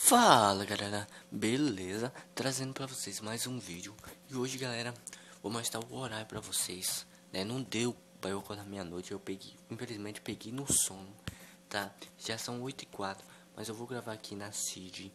Fala galera, beleza? Trazendo pra vocês mais um vídeo E hoje galera, vou mostrar o horário pra vocês né? Não deu pra eu acordar meia-noite, eu peguei, infelizmente peguei no sono Tá? Já são 8 e 4 Mas eu vou gravar aqui na CID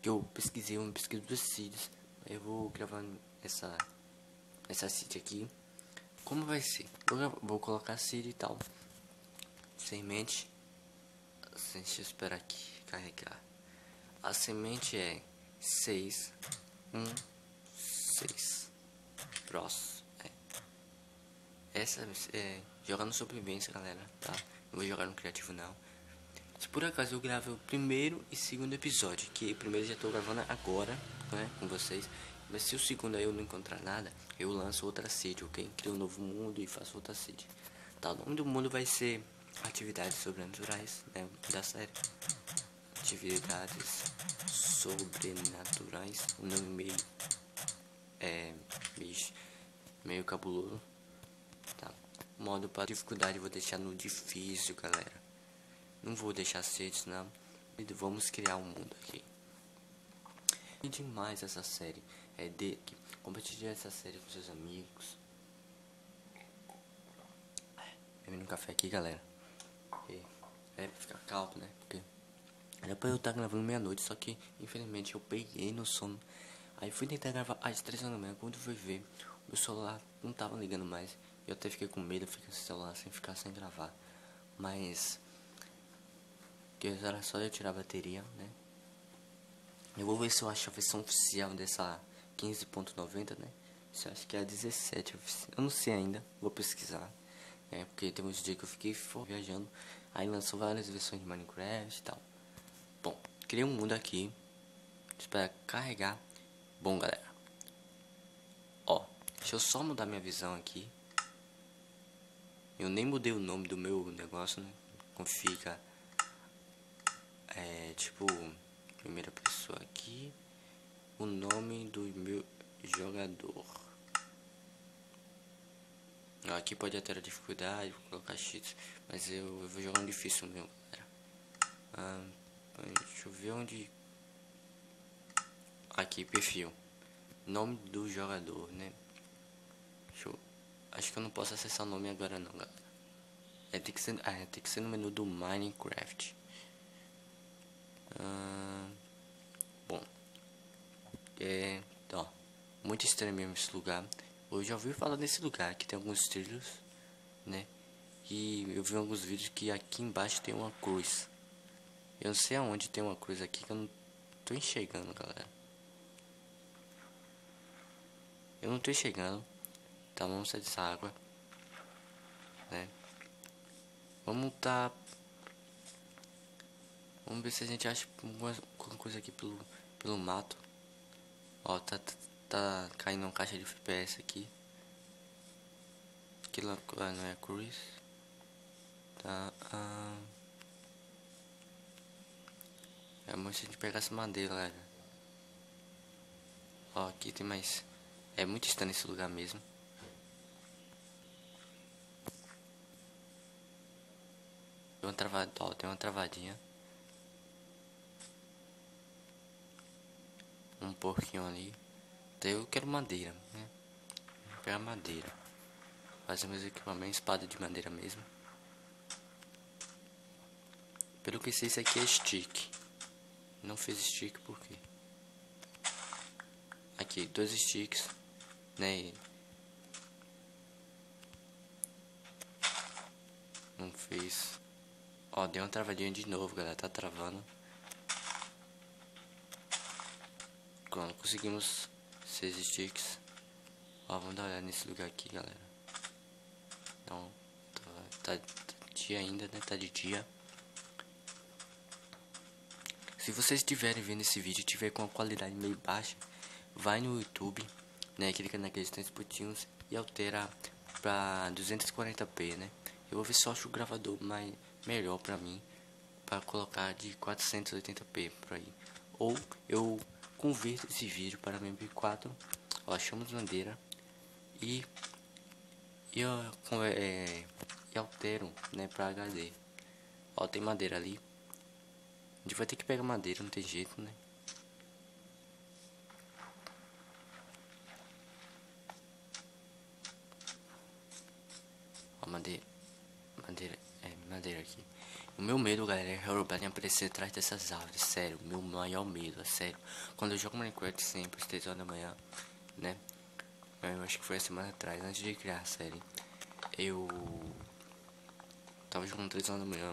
Que eu pesquisei, eu pesquiso dos CIDs Eu vou gravar essa, essa CID aqui Como vai ser? Vou, vou colocar CID e tal Semente Deixa eu esperar aqui, carregar a semente é 6, 1, 6. Próximo. É. Essa é jogar no sobrevivência, galera, tá? Não vou jogar no criativo, não. Se por acaso eu gravo o primeiro e segundo episódio, que o primeiro já tô gravando agora, né, com vocês. Mas se o segundo aí eu não encontrar nada, eu lanço outra seed, ok? Crio um novo mundo e faço outra seed. Tá, o nome do mundo vai ser Atividades Sobrenaturais, né, da série atividades sobrenaturais. O nome meio é meio, meio cabuloso. Tá. Modo para dificuldade vou deixar no difícil, galera. Não vou deixar cedo, não. E vamos criar um mundo aqui. E demais essa série. É de compartilhar essa série com seus amigos. Bebendo um café aqui, galera. É, ficar calmo, né? Porque era pra eu estar tá gravando meia-noite, só que infelizmente eu peguei no sono. Aí fui tentar gravar às três horas da manhã, quando fui ver, meu celular não tava ligando mais. Eu até fiquei com medo de ficar sem celular, sem ficar sem gravar. Mas que era só eu tirar a bateria, né? Eu vou ver se eu acho a versão oficial dessa 15.90, né? Se eu acho que é a 17 Eu não sei ainda, vou pesquisar. É, porque tem uns dias que eu fiquei viajando. Aí lançou várias versões de Minecraft e tal. Bom, criei um mundo aqui. Espera carregar. Bom, galera. Ó, deixa eu só mudar minha visão aqui. Eu nem mudei o nome do meu negócio, né? Como fica. É, tipo, primeira pessoa aqui. O nome do meu jogador. Aqui pode até a dificuldade, vou colocar cheats, mas eu, eu vou jogar um difícil meu, galera. Ah, Deixa eu ver onde. Aqui, perfil. Nome do jogador, né? Eu... Acho que eu não posso acessar o nome agora não, galera. É, tem que ser, ah, é, tem que ser no menu do Minecraft. Ah, bom. É, ó. Muito estranho mesmo esse lugar. Eu já ouvi falar desse lugar, que tem alguns trilhos, né? E eu vi alguns vídeos que aqui embaixo tem uma cruz. Eu não sei aonde tem uma cruz aqui que eu não tô enxergando, galera. Eu não tô enxergando. Tá, vamos sair dessa água. Né? Vamos tá... Vamos ver se a gente acha alguma, coisa aqui pelo, pelo mato. Ó, tá, tá, tá caindo uma caixa de FPS aqui. Aquilo ah, não é cruz. Tá... Ah... É muito se a gente pegasse madeira, galera. Ó, aqui tem mais... É muito estranho esse lugar mesmo. Tem uma travada, ó, tem uma travadinha. Um porquinho ali. Então eu quero madeira, né? Vou pegar madeira. Fazer meus equipamentos, espada de madeira mesmo. Pelo que sei, isso aqui é stick. Não fez stick por quê? Aqui, dois sticks, né? Não fez. Ó, deu uma travadinha de novo, galera. Tá travando. Quando conseguimos seis sticks. Ó, vamos dar uma olhada nesse lugar aqui, galera. Não, tá, tá dia ainda, né? Tá de dia. Se vocês estiverem vendo esse vídeo e tiver com a qualidade meio baixa, vai no YouTube, né, clica naqueles três pontinhos e altera para 240p, né? Eu vou ver se eu acho o gravador mais melhor para mim para colocar de 480p por aí. Ou eu converto esse vídeo para MP4, ó, chamo de bandeira e, eu, é, e altero, né, para HD. Ó, tem madeira ali A gente vai ter que pegar madeira, não tem jeito, né? Ó, madeira. Madeira. É, madeira aqui. O meu medo, galera, é Herobrine aparecer atrás dessas árvores. Sério, meu maior medo, é sério. Quando eu jogo Minecraft sempre, às 3 horas da manhã, né? Eu acho que foi a semana atrás, antes de criar a série. Eu tava jogando 3 horas da manhã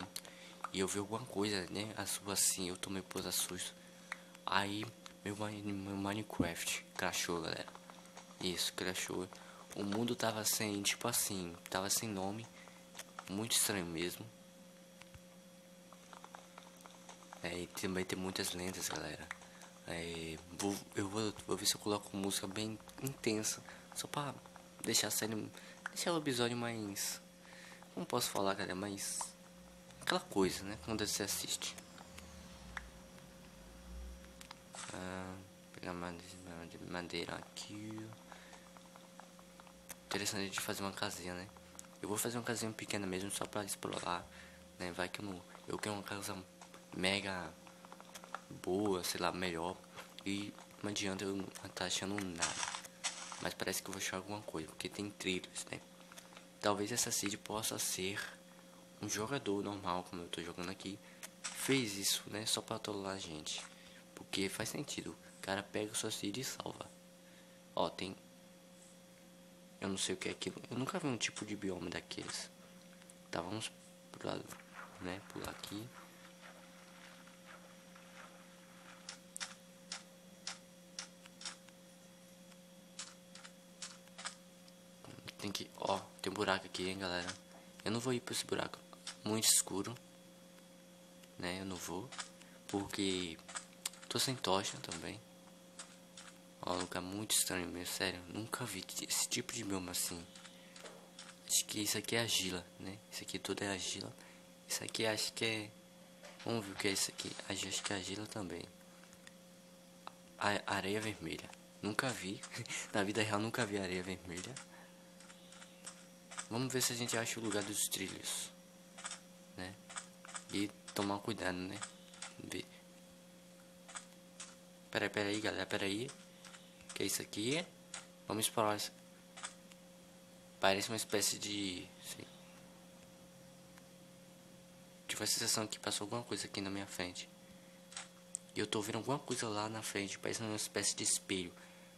e eu vi alguma coisa, né? Assim, eu tomei puta susto. Aí meu, meu Minecraft crashou, galera. Isso, crashou. O mundo tava sem, tipo assim, tava sem nome. Muito estranho mesmo. É, e também tem muitas lendas, galera. É, vou, eu vou, vou ver se eu coloco música bem intensa. Só pra deixar a série. Deixar o episódio mais. Como posso falar, galera? Mais aquela coisa, né? Quando você assiste. Ah, pegar madeira aqui. Interessante de fazer uma casinha, né? Eu vou fazer uma casinha pequena mesmo só pra explorar, né? Vai que eu não. Eu quero uma casa mega boa, sei lá, melhor. E não adianta eu não tá achando nada. Mas parece que eu vou achar alguma coisa, porque tem trilhos, né? Talvez essa seed possa ser um jogador normal, como eu tô jogando aqui, fez isso, né? Só pra atolar a gente. Porque faz sentido. O cara pega o sua seed e salva. Ó, tem... Eu não sei o que é aquilo. Eu nunca vi um tipo de bioma daqueles. Tá, vamos pro lado, né? Pular aqui. Tem que... Ó, tem um buraco aqui, hein, galera. Eu não vou ir pra esse buraco muito escuro, né? Eu não vou, porque tô sem tocha também. Ó, um lugar muito estranho mesmo, sério. Nunca vi esse tipo de bioma assim. Acho que isso aqui é argila, né? Isso aqui tudo é argila. Isso aqui acho que é... Vamos ver o que é isso aqui. Acho que é argila também. A areia vermelha. Nunca vi. Na vida real nunca vi areia vermelha. Vamos ver se a gente acha o lugar dos trilhos? E tomar cuidado, né? Ver. Pera, pera aí, galera, pera aí. Que é isso aqui? Vamos explorar isso. Parece uma espécie de... Sei. Tive a sensação que passou alguma coisa aqui na minha frente. E eu tô vendo alguma coisa lá na frente. Parece uma espécie de espelho.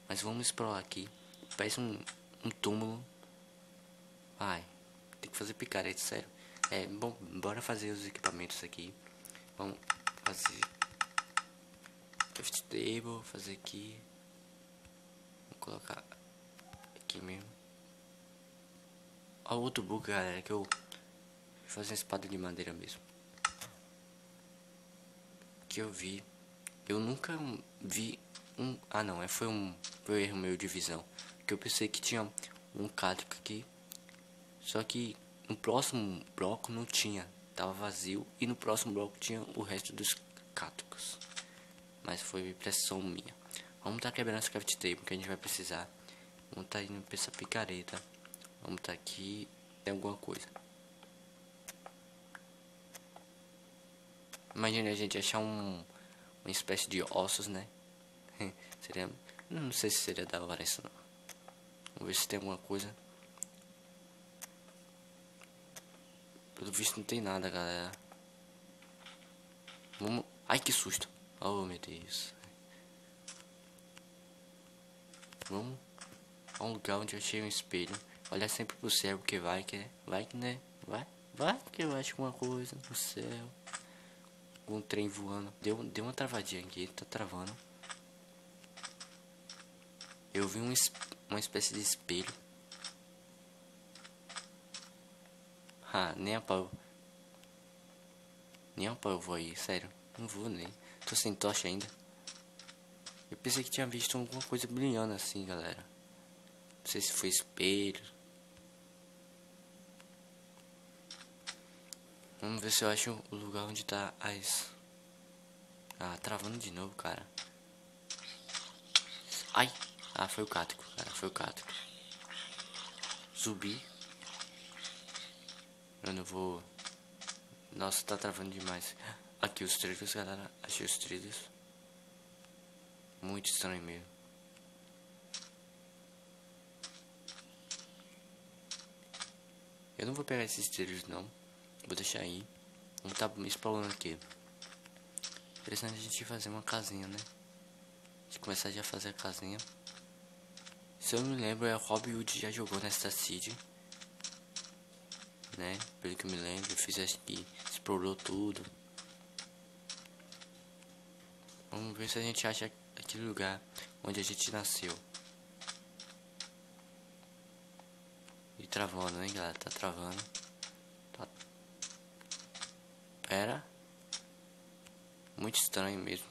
Mas vamos explorar aqui. Parece um, um túmulo. Ai, tem que fazer picareta, sério. É, bom, bora fazer os equipamentos aqui. Vamos fazer craft table, fazer aqui. Vou colocar aqui mesmo. Ó, outro bug, galera, que eu fazer uma espada de madeira mesmo. Que eu vi. Eu nunca vi um. Ah, não, é, foi um, foi um erro meu de visão. Que eu pensei que tinha um cálico aqui. Só que no próximo bloco não tinha, tava vazio. E no próximo bloco tinha o resto dos cáticos. Mas foi impressão minha. Vamos estar tá quebrando esse craft table que a gente vai precisar. Vamos estar tá indo pra essa picareta. Vamos estar tá aqui. Tem alguma coisa. Imagina a gente achar um, uma espécie de ossos, né? seria. Não sei se seria da hora isso não. Vamos ver se tem alguma coisa. Pelo visto não tem nada, galera. Vamos... Ai, que susto. Oh, meu Deus. Vamos a um lugar onde eu achei um espelho. Olha sempre pro céu, porque vai que... Vai que, né? Vai. Vai que eu acho uma coisa no céu. Um trem voando. Deu, deu uma travadinha aqui. Tá travando. Eu vi um, uma espécie de espelho. Ah, nem a pau. Nem a pau eu vou aí, sério. Não vou nem. Tô sem tocha ainda. Eu pensei que tinha visto alguma coisa brilhando assim, galera. Não sei se foi espelho. Vamos ver se eu acho o lugar onde tá as... Ah, travando de novo, cara. Ai! Ah, foi o cático, cara. Foi o cático. Zumbi. Eu não vou... Nossa, tá travando demais. Aqui os trilhos, galera. Achei os trilhos. Muito estranho mesmo. Eu não vou pegar esses trilhos não. Vou deixar aí. Vamos tá explorando aqui. Interessante a gente fazer uma casinha, né? A gente começar já a fazer a casinha. Se eu me lembro, é Robin Hood já jogou nesta City. Né? Pelo que eu me lembro, eu fiz aqui, explorou tudo. Vamos ver se a gente acha aquele lugar onde a gente nasceu. E travando, hein, galera? Tá travando. Tá... Pera. Muito estranho mesmo.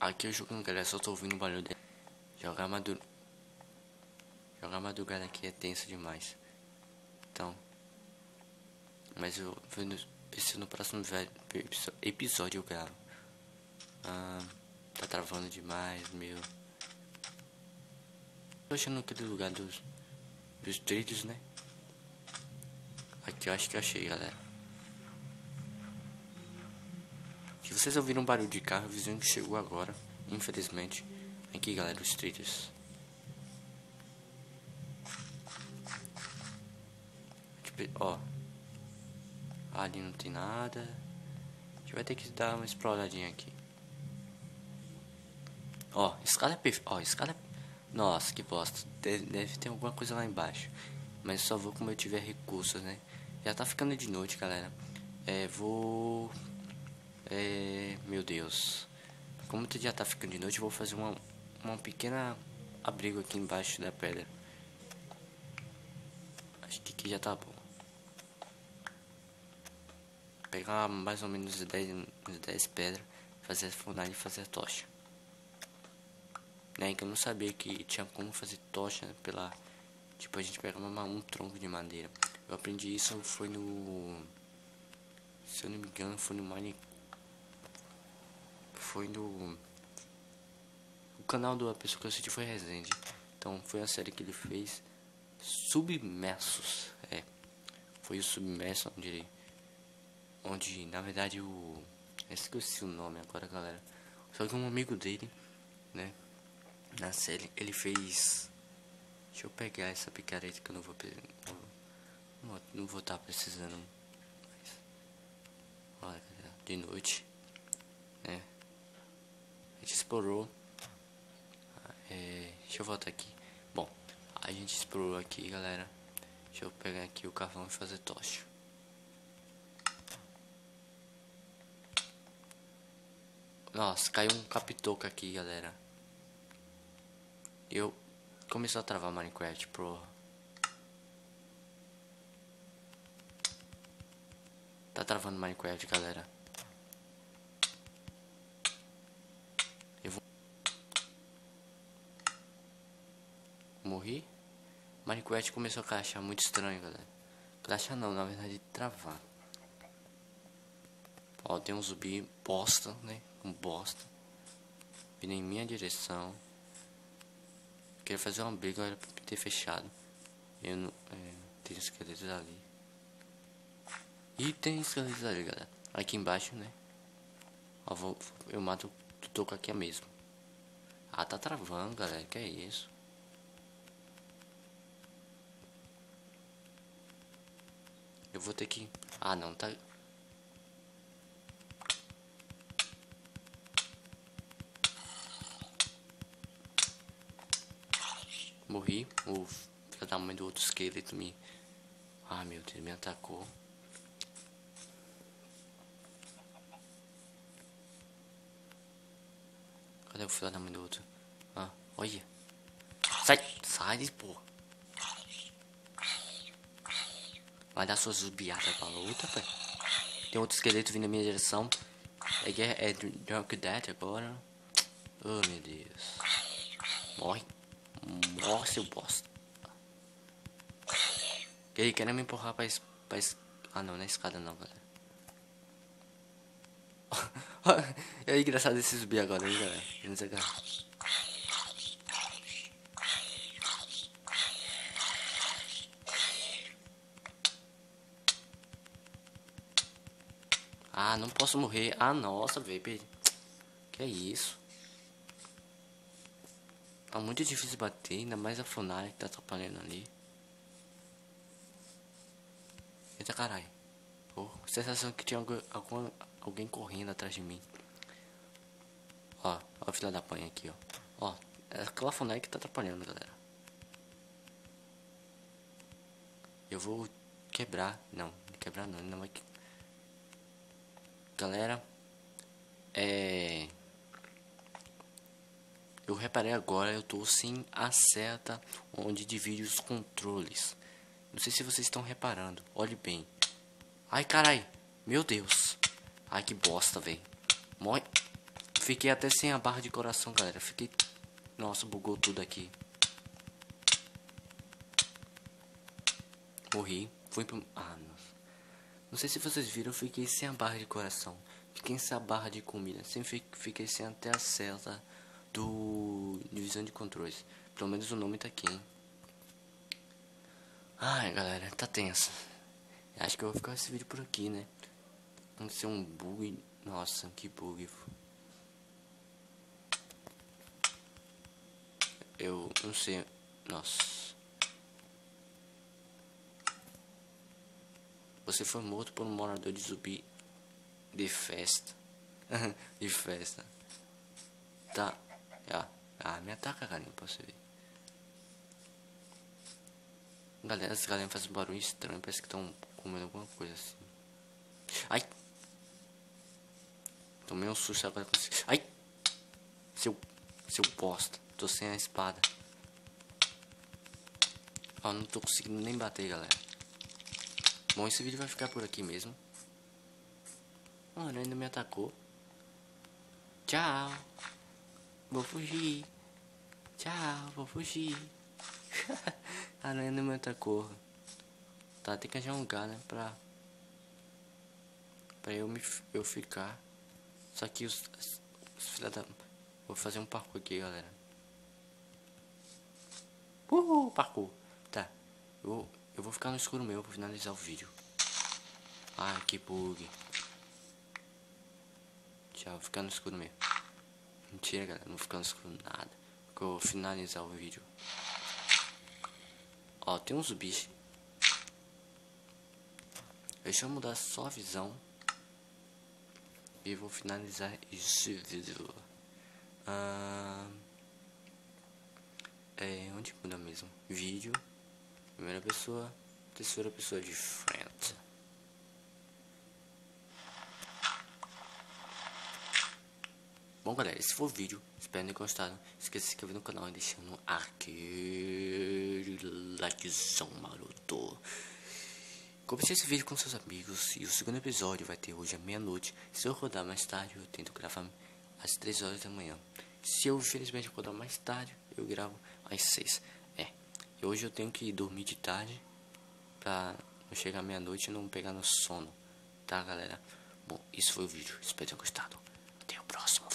Aqui eu jogando, galera, só tô ouvindo o barulho. Jogar madura. Jogar madrugada aqui é tenso demais. Então. Mas eu ver se no próximo episódio eu gravo. Ah, tá travando demais, meu. Tô achando aquele lugar dos, dos trilhos, né? Aqui eu acho que eu achei, galera. Se vocês ouviram um barulho de carro, o vizinho chegou agora, infelizmente. Aqui, galera, os trilhos. Ó. Ali não tem nada. A gente vai ter que dar uma exploradinha aqui. Ó, escada é perfeita. Ó, escada é... Nossa, que bosta. Deve, deve ter alguma coisa lá embaixo. Mas só vou como eu tiver recursos, né? Já tá ficando de noite, galera. É, vou é, meu Deus. Como já tá ficando de noite, eu vou fazer uma, uma pequena abrigo aqui embaixo da pedra. Acho que aqui já tá bom. Pegar mais ou menos 10, 10 pedras, fazer fornalha e fazer tocha. Né, que eu não sabia que tinha como fazer tocha pela... Tipo, a gente pega uma, um tronco de madeira. Eu aprendi isso, foi no... Se eu não me engano, foi no Minecraft foi no. Canal da pessoa que eu assisti foi Resende. Então foi a série que ele fez. Submersos. É. Foi o Submerso onde ele. Onde na verdade o. Esqueci o nome agora, galera. Só que um amigo dele, né? Na série, ele fez. Deixa eu pegar essa picareta que eu não vou. Não, não vou estar tá precisando. Olha, de noite, né? A gente explorou. É, deixa eu voltar aqui. Bom, a gente explorou aqui, galera. Deixa eu pegar aqui o carvão e fazer tocha. Nossa, caiu um capitoca aqui, galera. Eu começou a travar Minecraft, pro. Tá travando Minecraft, galera. Morri, Minecraft começou a crashar muito estranho, galera. Crashar não, na verdade travar. Ó, tem um zumbi bosta, né? Um bosta. Vindo em minha direção. Queria fazer uma briga, era pra ter fechado. Eu não. É, tem esqueletos ali. E tem esqueletos ali, galera. Aqui embaixo, né? Ó, vou, eu mato o toco aqui mesmo. Ah, tá travando, galera. Que é isso? Eu vou ter que... Ah, não, tá... Morri. O filho da mãe do outro esqueleto me... Ah, meu Deus, me atacou. Cadê o filho da mãe do outro? Ah, olha. Sai, sai, porra. Vai dar suas zubiadas pra luta, pai. Tem outro esqueleto vindo na minha direção. É, é Drunk Death agora. Oh, meu Deus. Morre. Morre, seu bosta. Ele quer me empurrar pra, pra... Ah, não, não é escada não, galera. é engraçado esse zumbi agora, hein, galera. Vamos Ah, não posso morrer. Ah, nossa, velho. Que é isso? Tá muito difícil bater, ainda mais a Funari que tá atrapalhando ali. Eita caralho. Oh, sensação que tinha algum, alguém correndo atrás de mim. Ó, ó a fila da panha aqui, ó. Ó, é aquela Funari que tá atrapalhando, galera. Eu vou quebrar. Não, quebrar não, não vai. Galera, é. Eu reparei agora, eu tô sem a seta onde divide os controles. Não sei se vocês estão reparando. Olhe bem. Ai, carai. Meu Deus. Ai, que bosta, velho. Fiquei até sem a barra de coração, galera. Fiquei... Nossa, bugou tudo aqui. Morri. Fui pro... Ah, nossa. Não sei se vocês viram, eu fiquei sem a barra de coração. Fiquei sem a barra de comida. Sempre fiquei sem até a seta do divisão de controles. Pelo menos o nome tá aqui, hein? Ai, galera, tá tenso. Acho que eu vou ficar esse vídeo por aqui, né? Aconteceu um bug. Nossa, que bug. Eu não sei. Nossa. Você foi morto por um morador de zumbi de festa. de festa. Tá. Ah, ah, me ataca, carinha, pra você ver. Galera, essa galera faz um barulho estranho, parece que estão comendo alguma coisa assim. Ai! Tomei um susto agora com Ai! Seu. Seu bosta. Tô sem a espada. Ó, não tô conseguindo nem bater, galera. Bom, esse vídeo vai ficar por aqui mesmo. Mano, ainda me atacou. Tchau. Vou fugir. Tchau, vou fugir. a aranha não me atacou. Tá, tem que achar um lugar, né? Pra. Pra eu me eu ficar. Só que os. os filha da. Vou fazer um parkour aqui, galera. Uhul, parkour. Tá. Eu, eu vou ficar no escuro meu pra finalizar o vídeo. Ai, que bug. Tchau, vou ficar no escuro mesmo. Mentira, galera, não ficando escuro nada. Porque eu vou finalizar o vídeo. Ó, tem uns bichos. Deixa eu mudar só a visão. E vou finalizar esse vídeo. Ah, é, onde muda mesmo? Vídeo. Primeira pessoa. Terceira pessoa de frente. Bom galera, esse foi o vídeo, espero que tenham gostado. Esqueça de se inscrever no canal e deixando aquele likezão maroto. Compartilhe esse vídeo com seus amigos e o segundo episódio vai ter hoje à meia-noite. Se eu rodar mais tarde, eu tento gravar às 3 horas da manhã. Se eu infelizmente rodar mais tarde, eu gravo às 6. Hoje eu tenho que dormir de tarde pra não chegar meia-noite e não pegar no sono. Tá galera? Bom, isso foi o vídeo, espero que tenham gostado próximo vídeo a